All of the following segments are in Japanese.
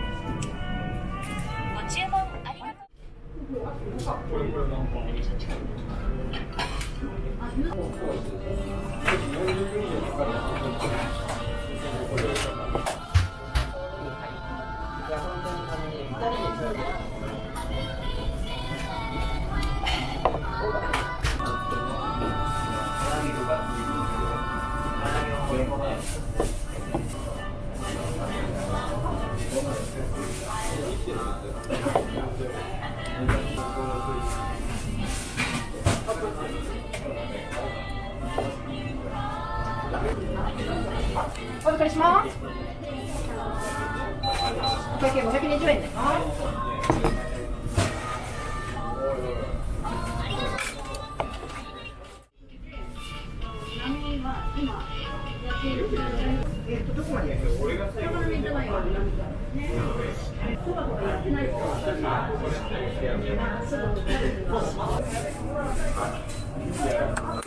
いお預かりします。お会計520円です。えっと、どこまでやる俺が最後めっちゃいいので、そ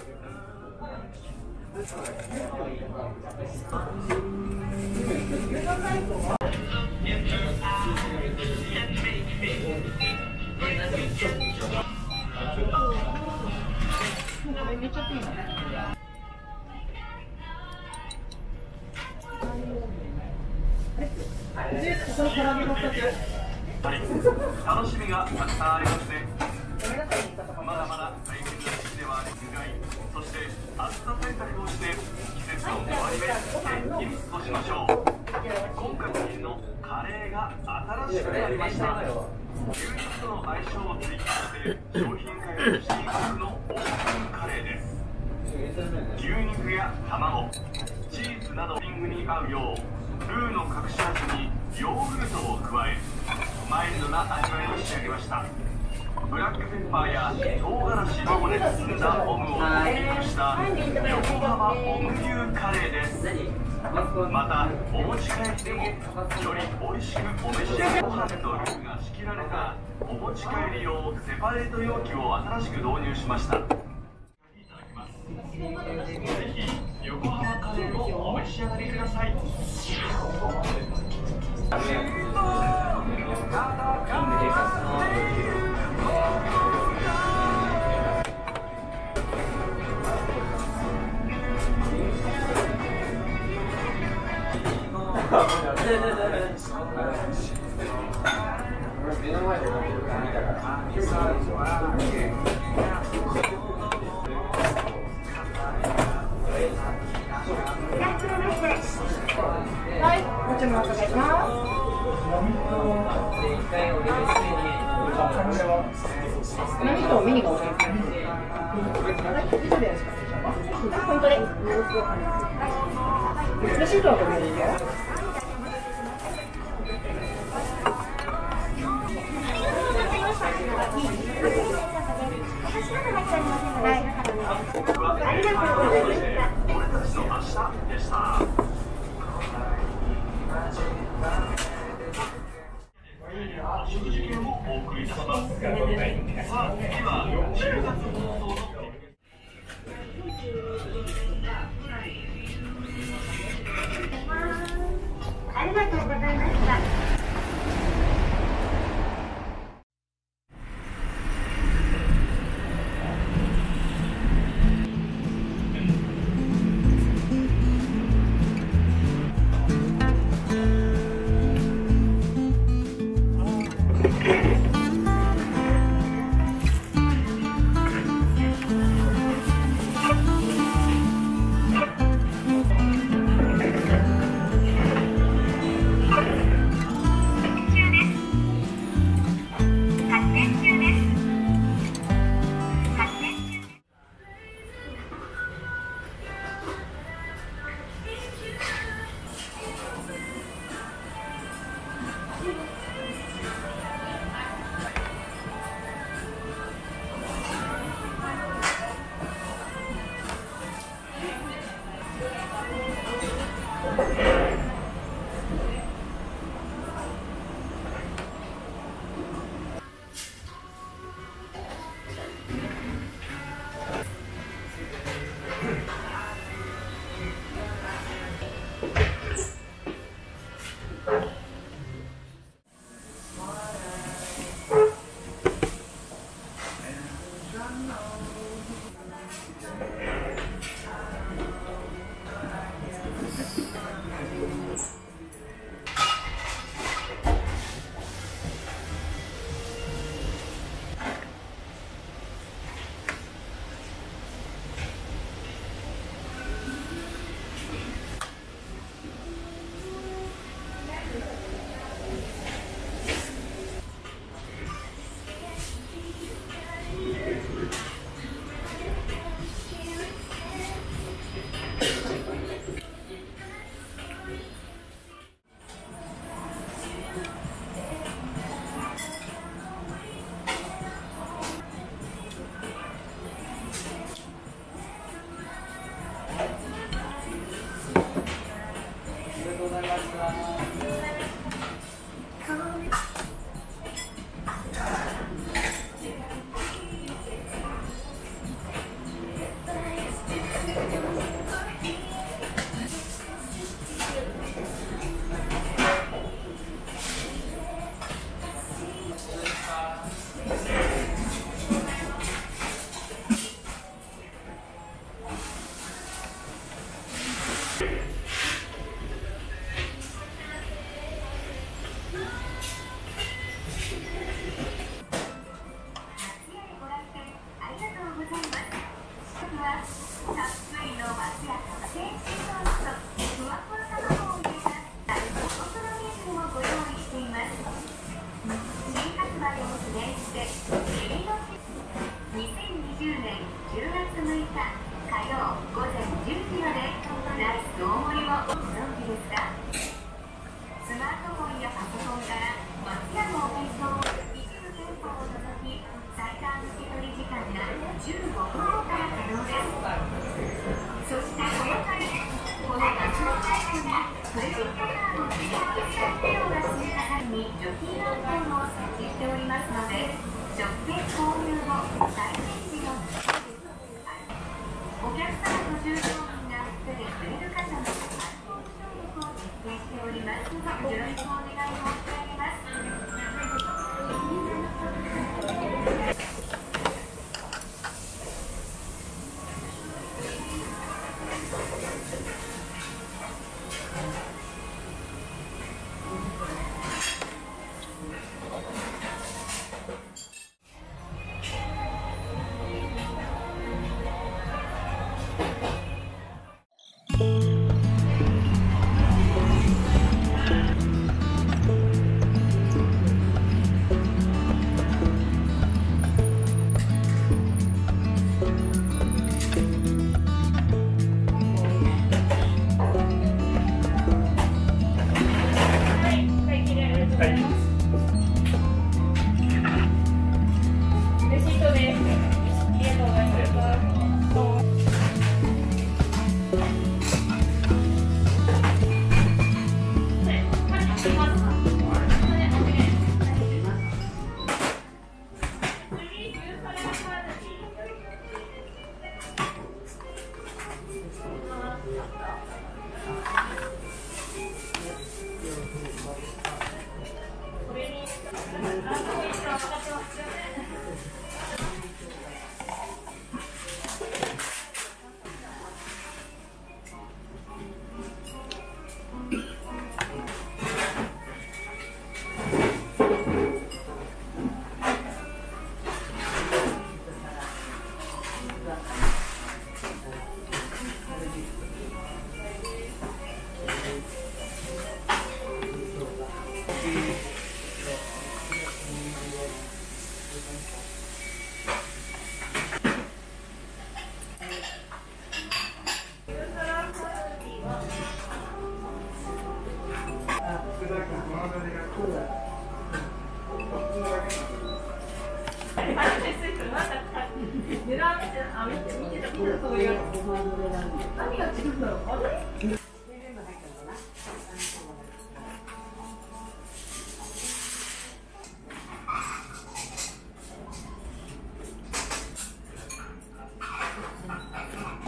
楽しみがたくさんありますね目元気に過ごしましょう今回のカレーが新しくなりました牛肉との相性を追求して商品開発していくのオープンカレーです牛肉や卵チーズなどリングに合うようルーの隠し味にヨーグルトを加えマイルドな味わいに仕上げましたブラックペッパーや唐辛子などで包んだオムをトッピングした横浜オム牛カレーですまたお持ち帰りでもより美味しくお召し上がりご飯とルーが仕切られたお持ち帰り用セパレート容器を新しく導入しましたいただきますぜひ横浜カレーをお召し上がりください。はい、ご注文お願いします。何とミニがお願いします。はい、以上でよろしかったでしょうか。ポイントで。レシートはこれですよ。僕あ次は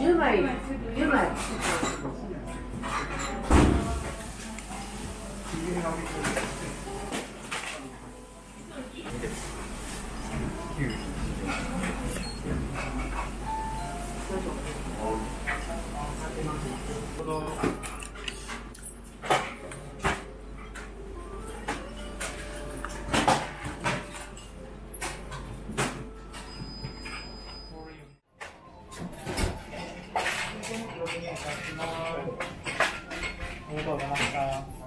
10枚10枚。10枚ありがとうございました。